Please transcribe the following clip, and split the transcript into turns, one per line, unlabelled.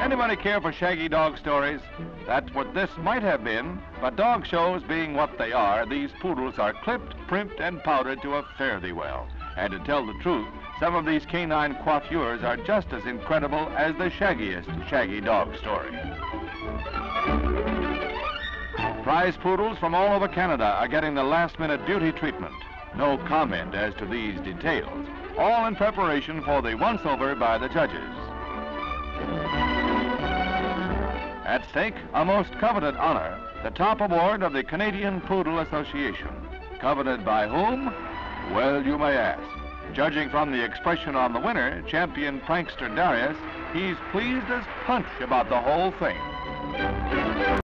Anybody care for shaggy dog stories? That's what this might have been, but dog shows being what they are, these poodles are clipped, primped, and powdered to a fare thee well. And to tell the truth, some of these canine coiffures are just as incredible as the shaggiest shaggy dog story. Prize poodles from all over Canada are getting the last-minute beauty treatment. No comment as to these details. All in preparation for the once-over by the judges. At stake, a most coveted honor, the top award of the Canadian Poodle Association. Coveted by whom? Well, you may ask. Judging from the expression on the winner, champion prankster Darius, he's pleased as punch about the whole thing.